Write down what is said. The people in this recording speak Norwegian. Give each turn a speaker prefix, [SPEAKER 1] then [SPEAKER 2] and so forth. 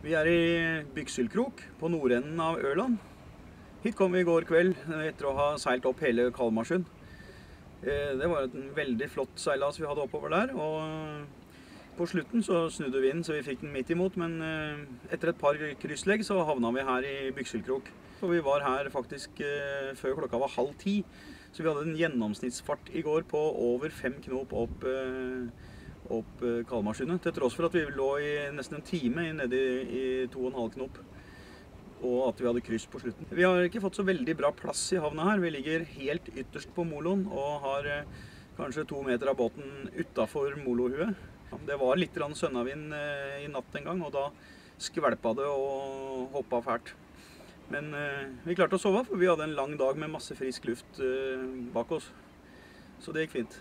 [SPEAKER 1] Vi er i Byksylkrok på nordenden av Ørland. Hit kom vi i går kveld eh, etter å ha seilt opp hele Kalmarsund. Eh, Det var en veldig flott seilas vi hadde oppover der. Og på slutten så snudde vinden, så vi fikk den midt imot. Men eh, etter et par krysslegg så havna vi her i Byksylkrok. Og vi var her faktisk eh, før klokka var halv ti. Så vi hadde en gjennomsnittsfart i går på over fem knop opp, eh, opp eh, Kalmarsundet. Til tross for at vi lå i nesten en time nede i, i to og en halv knop. Og at vi hadde kryss på slutten. Vi har ikke fått så veldig bra plass i havna her. Vi ligger helt ytterst på moloen og har eh, kanskje to meter av båten utafor molohuet. Det var litt sønnavind eh, i natt en gang, og da skvelpa det og hoppa fælt. Men vi klarte å sove, for vi hadde en lang dag med masse frisk luft bak oss. Så det gikk fint.